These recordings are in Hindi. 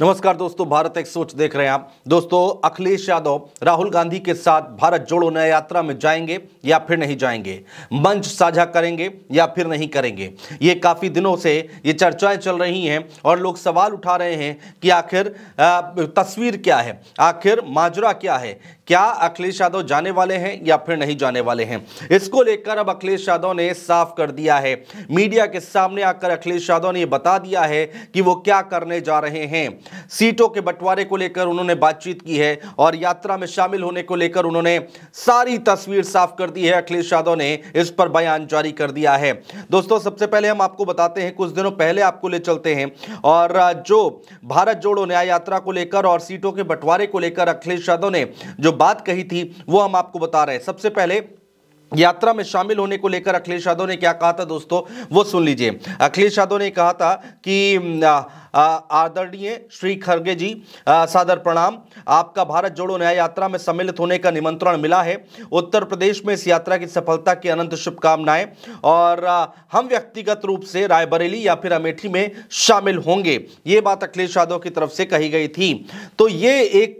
नमस्कार दोस्तों, भारत एक सोच देख रहे हैं आप। दोस्तों, अखिलेश यादव राहुल गांधी के साथ भारत जोड़ो नया यात्रा में जाएँगे या फिर नहीं जाएँगे? मंच साझा करेंगे या फिर नहीं करेंगे? ये काफ़ी दिनों से ये चर्चाएँ चल रही हैं और लोग सवाल उठा रहे हैं कि आखिर तस्वीर क्या है? आखिर माजरा क्या है? क्या अखिलेश यादव जाने वाले हैं या फिर नहीं जाने वाले हैं? इसको लेकर अब अखिलेश यादव ने साफ़ कर दिया है। मीडिया के सामने आकर अखिलेश यादव ने बता दिया है कि वो क्या करने जा रहे हैं। सीटों के बंटवारे को लेकर उन्होंने बातचीत की है और यात्रा में शामिल होने को लेकर उन्होंने सारी तस्वीर साफ़ कर दी है। अखिलेश यादव ने इस पर बयान जारी कर दिया है। दोस्तों, सबसे पहले हम आपको बताते हैं, कुछ दिनों पहले आपको ले चलते हैं और जो भारत जोड़ो न्याय यात्रा को लेकर और सीटों के बंटवारे को लेकर अखिलेश यादव ने जो बात कही थी, वो हम आपको बता रहे हैं। सबसे पहले, यात्रा में शामिल होने को लेकर अखिलेश यादव ने क्या कहा था दोस्तों, वो सुन लीजिए। अखिलेश यादव ने कहा था कि आदरणीय श्री खरगे जी सादर प्रणाम। आपका भारत जोड़ो न्याय यात्रा में सम्मिलित होने का निमंत्रण मिला है। उत्तर प्रदेश में इस यात्रा की सफलता की अनंत शुभकामनाएँ और हम व्यक्तिगत रूप से रायबरेली या फिर अमेठी में शामिल होंगे। ये बात अखिलेश यादव की तरफ़ से कही गई थी। तो ये एक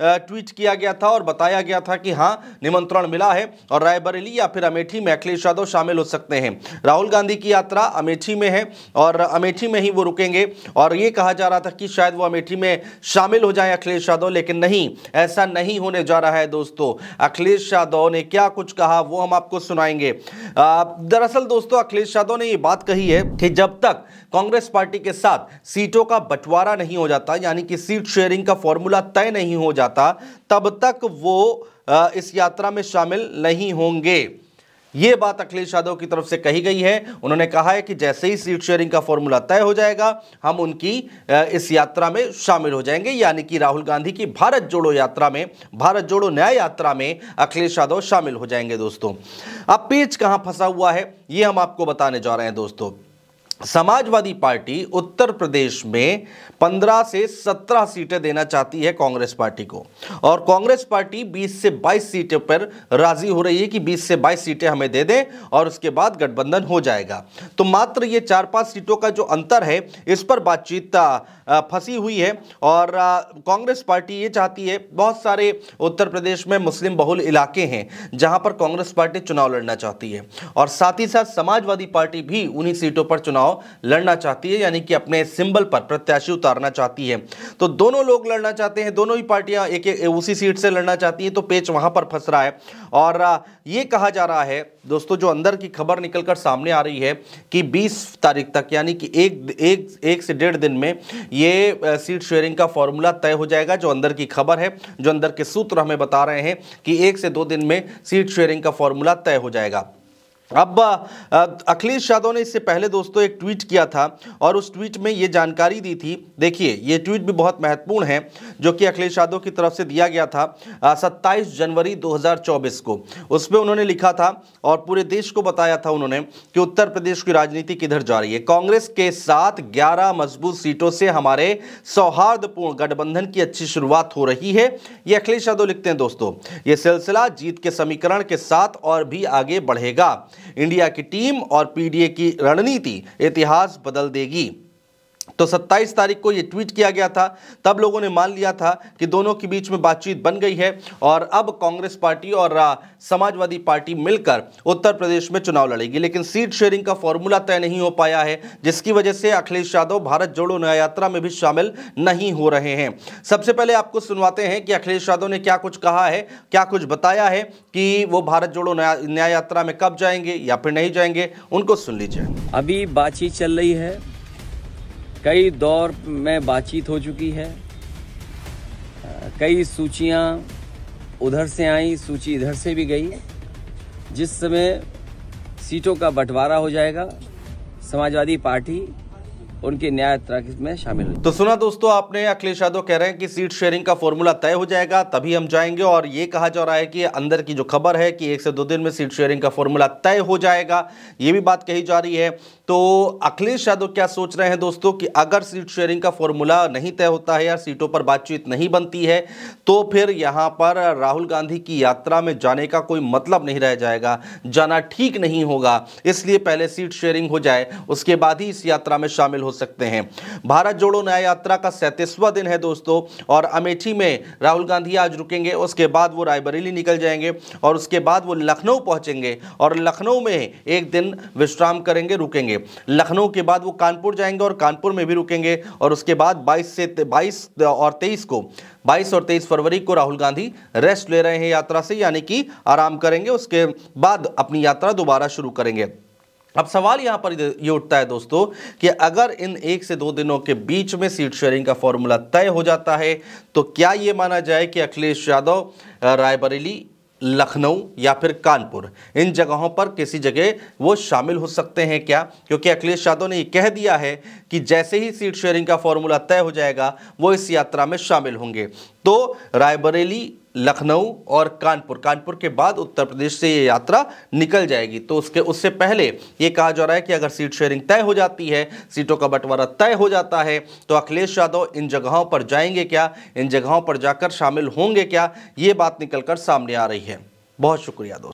ट्वीट किया गया था और बताया गया था कि हाँ निमंत्रण मिला है और रायबरेली या फिर अमेठी में अखिलेश यादव शामिल हो सकते हैं। राहुल गांधी की यात्रा अमेठी में है और अमेठी में ही वो रुकेंगे और ये कहा जा रहा था कि शायद वो अमेठी में शामिल हो जाए अखिलेश यादव, लेकिन नहीं, ऐसा नहीं होने जा रहा है दोस्तों। अखिलेश यादव ने क्या कुछ कहा, वो हम आपको सुनाएँगे। दरअसल दोस्तों, अखिलेश यादव ने ये बात कही है कि जब तक कांग्रेस पार्टी के साथ सीटों का बंटवारा नहीं हो जाता, यानी कि सीट शेयरिंग का फॉर्मूला तय नहीं हो जाता, तब तक वो इस यात्रा में शामिल नहीं होंगे। ये बात अखिलेश यादव की तरफ़ से कही गई है। उन्होंने कहा है कि जैसे ही सीट शेयरिंग का फॉर्मूला तय हो जाएगा, हम उनकी इस यात्रा में शामिल हो जाएँगे। यानी कि राहुल गांधी की भारत जोड़ो यात्रा में, भारत जोड़ो न्याय यात्रा में अखिलेश यादव शामिल हो जाएँगे दोस्तों। अब पेच कहाँ फंसा हुआ है, ये हम आपको बताने जा रहे हैं दोस्तों। समाजवादी पार्टी उत्तर प्रदेश में 15 से 17 सीटें देना चाहती है कांग्रेस पार्टी को। और कांग्रेस पार्टी 20 से 22 सीटों पर राज़ी हो रही है कि 20 से 22 सीटें हमें दे दें और उसके बाद गठबंधन हो जाएगा। तो मात्र ये चार पाँच सीटों का जो अंतर है, इस पर बातचीत फंसी हुई है। और कांग्रेस पार्टी ये चाहती है, बहुत सारे उत्तर प्रदेश में मुस्लिम बहुल इलाके हैं जहाँ पर कांग्रेस पार्टी चुनाव लड़ना चाहती है। और साथ ही साथ समाजवादी पार्टी भी उन्हीं सीटों पर चुनाव लड़ना चाहती है यानी कि अपने सिंबल पर प्रत्याशी उतारना चाहती है। तो दोनों लोग लड़ना चाहते हैं दोनों ही पार्टियाँ एक, एक उसी सीट से लड़ना चाहती हैं तो पेच वहाँ पर फंस रहा है। और ये कहा जा रहा है दोस्तों जो अंदर की खबर निकलकर सामने आ रही है कि 20 तारीख तक यानी कि एक एक एक से डेढ़ दिन में ये सीट शेयरिंग का फॉर्मूला तय हो जाएगा जो अंदर की खबर है जो अंदर के सूत्र हमें बता रहे हैं कि एक से दो दिन में सीट शेयरिंग का फॉर्मूला तय हो जाएगा। अब अखिलेश यादव ने इससे पहले दोस्तों एक ट्वीट किया था और उस ट्वीट में ये जानकारी दी थी। देखिए, ये ट्वीट भी बहुत महत्वपूर्ण है, जो कि अखिलेश यादव की तरफ़ से दिया गया था सत्ताईस जनवरी 2024 को। उसमें उन्होंने लिखा था और पूरे देश को बताया था उन्होंने कि उत्तर प्रदेश की राजनीति किधर जा रही है। कांग्रेस के साथ 11 मज़बूत सीटों से हमारे सौहार्दपूर्ण गठबंधन की अच्छी शुरुआत हो रही है। ये अखिलेश यादव लिखते हैं दोस्तों, ये सिलसिला जीत के समीकरण के साथ और भी आगे बढ़ेगा। इंडिया की टीम और पीडीए की रणनीति इतिहास बदल देगी। तो 27 तारीख को ये ट्वीट किया गया था। तब लोगों ने मान लिया था कि दोनों के बीच में बातचीत बन गई है और अब कांग्रेस पार्टी और समाजवादी पार्टी मिलकर उत्तर प्रदेश में चुनाव लड़ेगी। लेकिन सीट शेयरिंग का फॉर्मूला तय नहीं हो पाया है, जिसकी वजह से अखिलेश यादव भारत जोड़ो न्याय यात्रा में भी शामिल नहीं हो रहे हैं। सबसे पहले आपको सुनवाते हैं कि अखिलेश यादव ने क्या कुछ कहा है, क्या कुछ बताया है कि वो भारत जोड़ो न्याय यात्रा में कब जाएँगे या फिर नहीं जाएँगे, उनको सुन लीजिए। अभी बातचीत चल रही है कई दौर में बातचीत हो चुकी है। कई सूचियाँ उधर से आई, सूची इधर से भी गई। जिस समय सीटों का बंटवारा हो जाएगा, समाजवादी पार्टी उनके न्याय यात्रा में शामिल तो सुना दोस्तों, आपने अखिलेश यादव कह रहे हैं कि सीट शेयरिंग का फॉर्मूला तय हो जाएगा, तभी हम जाएँगे और ये कहा जा रहा है कि अंदर की जो खबर है कि एक से दो दिन में सीट शेयरिंग का फॉर्मूला तय हो जाएगा, ये भी बात कही जा रही है। तो अखिलेश यादव क्या सोच रहे हैं दोस्तों कि अगर सीट शेयरिंग का फॉर्मूला नहीं तय होता है या सीटों पर बातचीत नहीं बनती है तो फिर यहाँ पर राहुल गांधी की यात्रा में जाने का कोई मतलब नहीं रह जाएगा, जाना ठीक नहीं होगा। इसलिए पहले सीट शेयरिंग हो जाए, उसके बाद ही इस यात्रा में शामिल हो सकते हैं। भारत जोड़ो न्याय यात्रा का सैंतीसवां दिन है दोस्तों, और अमेठी में राहुल गांधी आज रुकेंगे, उसके बाद वो रायबरेली निकल जाएँगे, और उसके बाद वो लखनऊ पहुँचेंगे, और लखनऊ में एक दिन विश्राम करेंगे रुकेंगे लखनऊ के बाद वो कानपुर जाएँगे और कानपुर में भी रुकेंगे और उसके बाद 22 से 22 और 23 को 22 और 23 फरवरी को राहुल गांधी रेस्ट ले रहे हैं यात्रा से, यानी कि आराम करेंगे, उसके बाद अपनी यात्रा दोबारा शुरू करेंगे। अब सवाल यहाँ पर ये उठता है दोस्तों कि अगर इन एक से दो दिनों के बीच में सीट शेयरिंग का फॉर्मूला तय हो जाता है तो क्या ये माना जाए कि अखिलेश यादव रायबरेली लखनऊ या फिर कानपुर। इन जगहों पर किसी जगह वो शामिल हो सकते हैं क्या? क्योंकि अखिलेश यादव ने ये कह दिया है कि जैसे ही सीट शेयरिंग का फॉर्मूला तय हो जाएगा, वो इस यात्रा में शामिल होंगे। तो रायबरेली लखनऊ और कानपुर। कानपुर के बाद उत्तर प्रदेश से ये यात्रा निकल जाएगी। तो उसके, उससे पहले ये कहा जा रहा है कि अगर सीट शेयरिंग तय हो जाती है, सीटों का बंटवारा तय हो जाता है तो अखिलेश यादव इन जगहों पर जाएँगे क्या? इन जगहों पर जाकर शामिल होंगे क्या? ये बात निकलकर सामने आ रही है। बहुत शुक्रिया दोस्तों।